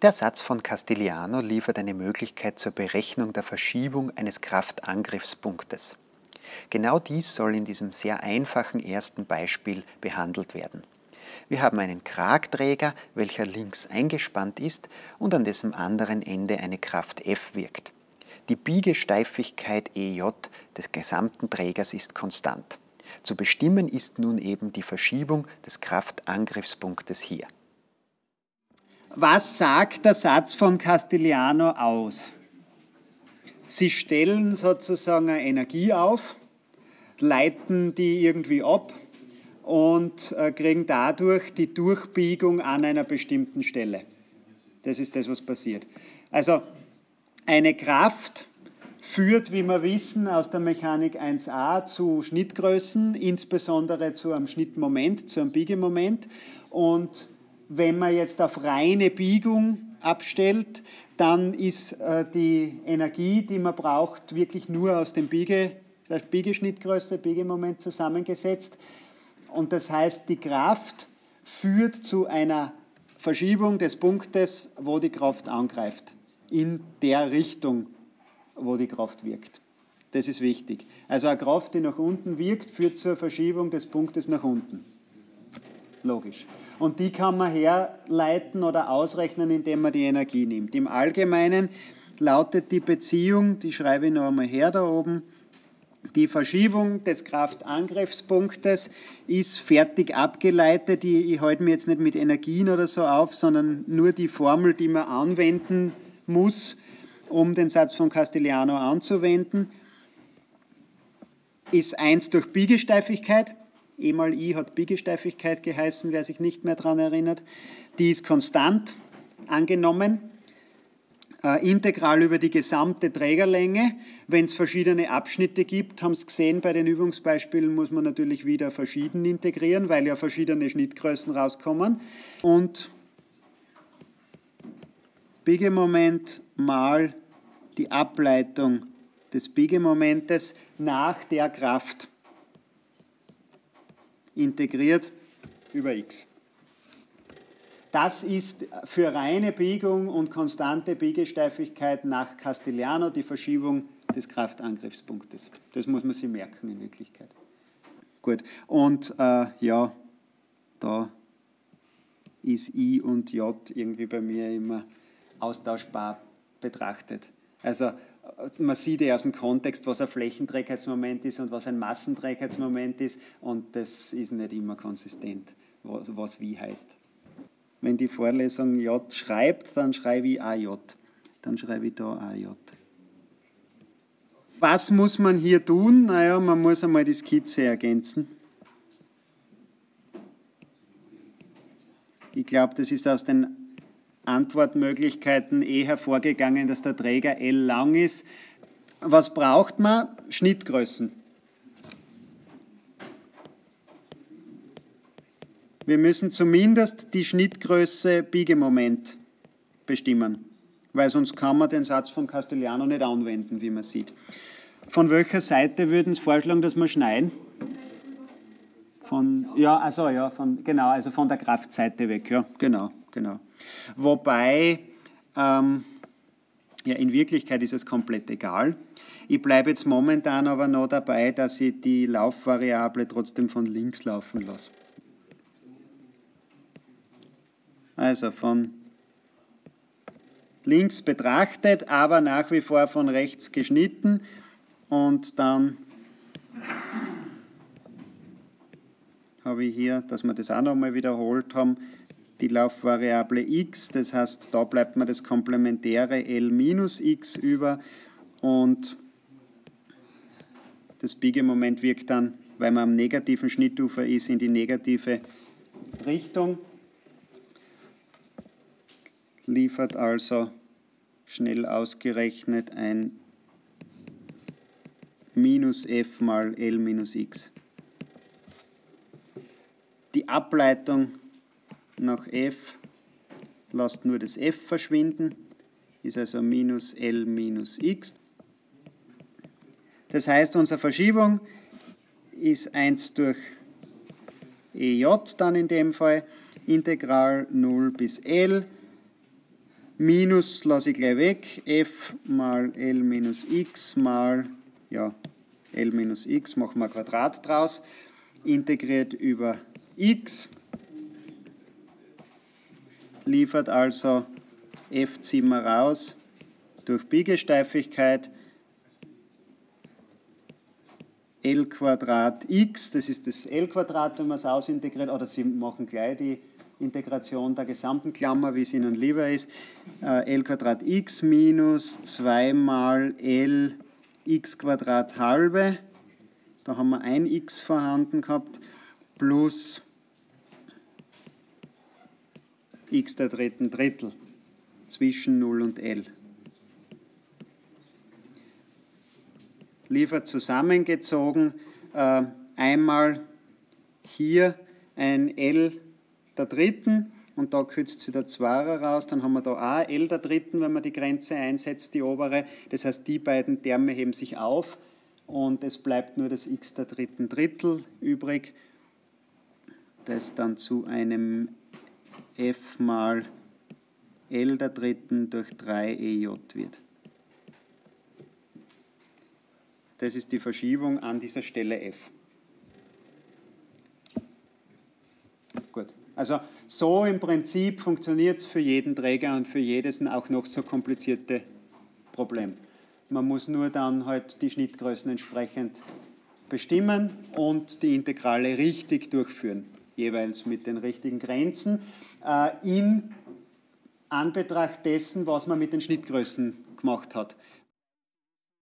Der Satz von Castigliano liefert eine Möglichkeit zur Berechnung der Verschiebung eines Kraftangriffspunktes. Genau dies soll in diesem sehr einfachen ersten Beispiel behandelt werden. Wir haben einen Kragträger, welcher links eingespannt ist und an dessen anderen Ende eine Kraft F wirkt. Die Biegesteifigkeit EJ des gesamten Trägers ist konstant. Zu bestimmen ist nun eben die Verschiebung des Kraftangriffspunktes hier. Was sagt der Satz von Castigliano aus? Sie stellen sozusagen eine Energie auf, leiten die irgendwie ab und äh, kriegen dadurch die Durchbiegung an einer bestimmten Stelle. Das ist das, was passiert. Also eine Kraft führt, wie wir wissen, aus der Mechanik 1a zu Schnittgrößen, insbesondere zu einem Schnittmoment, zu einem Biegemoment. Und wenn man jetzt auf reine Biegung abstellt, dann ist äh, die Energie, die man braucht, wirklich nur aus dem Biege, das Biegeschnittgröße, Biegemoment zusammengesetzt. Und das heißt, die Kraft führt zu einer Verschiebung des Punktes, wo die Kraft angreift in der Richtung, wo die Kraft wirkt. Das ist wichtig. Also eine Kraft, die nach unten wirkt, führt zur Verschiebung des Punktes nach unten. Logisch. Und die kann man herleiten oder ausrechnen, indem man die Energie nimmt. Im Allgemeinen lautet die Beziehung, die schreibe ich noch einmal her da oben, die Verschiebung des Kraftangriffspunktes ist fertig abgeleitet. Ich halte mir jetzt nicht mit Energien oder so auf, sondern nur die Formel, die man anwenden muss, um den Satz von Castigliano anzuwenden, ist 1 durch Biegesteifigkeit. E mal I hat Biegesteifigkeit geheißen, wer sich nicht mehr daran erinnert. Die ist konstant angenommen, äh, integral über die gesamte Trägerlänge. Wenn es verschiedene Abschnitte gibt, haben Sie gesehen, bei den Übungsbeispielen muss man natürlich wieder verschieden integrieren, weil ja verschiedene Schnittgrößen rauskommen. Und Biegemoment mal die Ableitung des Biegemomentes nach der Kraft integriert über x. Das ist für reine Biegung und konstante Biegesteifigkeit nach Castigliano die Verschiebung des Kraftangriffspunktes. Das muss man sich merken in Wirklichkeit. Gut, und äh, ja, da ist I und J irgendwie bei mir immer austauschbar betrachtet. Also man sieht ja aus dem Kontext, was ein Flächenträgheitsmoment ist und was ein Massenträgheitsmoment ist und das ist nicht immer konsistent, was, was wie heißt. Wenn die Vorlesung J schreibt, dann schreibe ich AJ. Dann schreibe ich da AJ. Was muss man hier tun? Naja, man muss einmal die Skizze ergänzen. Ich glaube, das ist aus den Antwortmöglichkeiten eh hervorgegangen, dass der Träger L lang ist. Was braucht man? Schnittgrößen. Wir müssen zumindest die Schnittgröße Biegemoment bestimmen, weil sonst kann man den Satz von Castellano nicht anwenden, wie man sieht. Von welcher Seite würden Sie vorschlagen, dass wir schneiden? Von, ja, also ja, von, genau, also von der Kraftseite weg, ja, genau, genau. Wobei, ähm, ja, in Wirklichkeit ist es komplett egal. Ich bleibe jetzt momentan aber noch dabei, dass ich die Laufvariable trotzdem von links laufen lasse. Also von links betrachtet, aber nach wie vor von rechts geschnitten und dann habe ich hier, dass wir das auch nochmal wiederholt haben, die Laufvariable x, das heißt, da bleibt mir das komplementäre L minus x über und das Biegemoment wirkt dann, weil man am negativen Schnittufer ist, in die negative Richtung liefert also schnell ausgerechnet ein minus f mal L minus x. Die Ableitung nach f. Lasst nur das f verschwinden, ist also minus L minus x. Das heißt, unsere Verschiebung ist 1 durch EJ dann in dem Fall, Integral 0 bis L. Minus lasse ich gleich weg, f mal L minus x mal, ja, L minus x, machen wir Quadrat draus, integriert über x, liefert also f ziehen wir raus durch Biegesteifigkeit L Quadrat x, das ist das L Quadrat, wenn man es ausintegriert, oder Sie machen gleich die Integration der gesamten Klammer, wie es Ihnen lieber ist, äh, L Quadrat x minus 2 mal L x Quadrat halbe, da haben wir ein x vorhanden gehabt, plus x der dritten Drittel zwischen 0 und L. liefert zusammengezogen äh, einmal hier ein L der dritten und da kürzt sich der Zwarer raus, dann haben wir da auch L der dritten, wenn man die Grenze einsetzt, die obere. Das heißt, die beiden Terme heben sich auf und es bleibt nur das x der dritten Drittel übrig, das dann zu einem f mal L der dritten durch 3 EJ wird. Das ist die Verschiebung an dieser Stelle f. Gut. Also so im Prinzip funktioniert es für jeden Träger und für jedes auch noch so komplizierte Problem. Man muss nur dann halt die Schnittgrößen entsprechend bestimmen und die Integrale richtig durchführen, jeweils mit den richtigen Grenzen, in Anbetracht dessen, was man mit den Schnittgrößen gemacht hat.